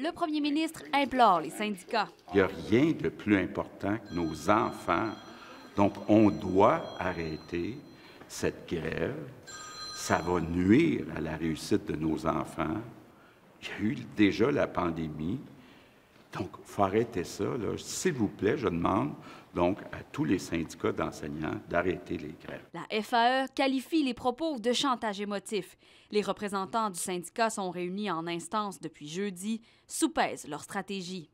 Le premier ministre implore les syndicats. Il n'y a rien de plus important que nos enfants. Donc, on doit arrêter cette grève. Ça va nuire à la réussite de nos enfants. Il y a eu déjà la pandémie. Donc, il faut arrêter ça. S'il vous plaît, je demande donc à tous les syndicats d'enseignants d'arrêter les grèves. La FAE qualifie les propos de chantage émotif. Les représentants du syndicat sont réunis en instance depuis jeudi, soupèsent leur stratégie.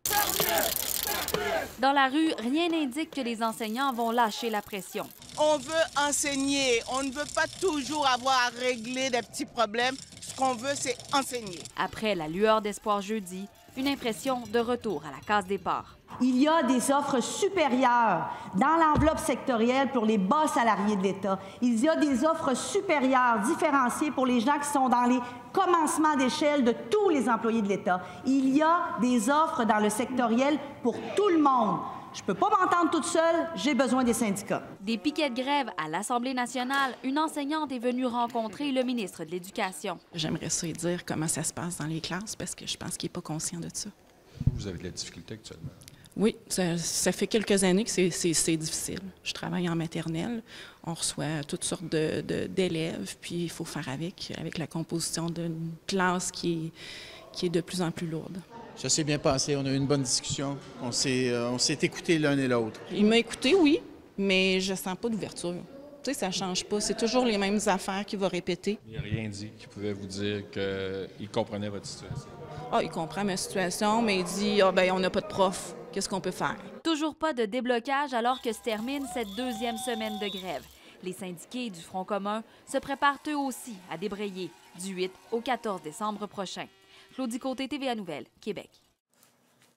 Dans la rue, rien n'indique que les enseignants vont lâcher la pression. On veut enseigner, on ne veut pas toujours avoir à régler des petits problèmes. Ce qu'on veut, c'est enseigner. Après la lueur d'espoir jeudi, une impression de retour à la case départ. Il y a des offres supérieures dans l'enveloppe sectorielle pour les bas salariés de l'État. Il y a des offres supérieures, différenciées pour les gens qui sont dans les commencements d'échelle de tous les employés de l'État. Il y a des offres dans le sectoriel pour tout le monde. Je ne peux pas m'entendre toute seule, j'ai besoin des syndicats. Des piquets de grève à l'Assemblée nationale, une enseignante est venue rencontrer le ministre de l'Éducation. J'aimerais ça dire comment ça se passe dans les classes parce que je pense qu'il n'est pas conscient de ça. Vous avez de la difficulté actuellement? Oui, ça, fait quelques années que c'est difficile. Je travaille en maternelle. On reçoit toutes sortes d'élèves, puis il faut faire avec, avec la composition d'une classe qui qui est de plus en plus lourde. Ça s'est bien passé. On a eu une bonne discussion. On s'est, euh, on s'est écouté l'un et l'autre. Il m'a écouté, oui, mais je sens pas d'ouverture. Tu sais, ça change pas. C'est toujours les mêmes affaires qu'il va répéter. Il n'a rien dit qui pouvait vous dire qu'il comprenait votre situation. Ah, il comprend ma situation, mais il dit ah, ben on n'a pas de prof. Qu'est-ce qu'on peut faire? Toujours pas de déblocage alors que se termine cette deuxième semaine de grève. Les syndiqués du Front commun se préparent eux aussi à débrayer du 8 au 14 décembre prochain. Claudie Côté, TVA Nouvelle, Québec.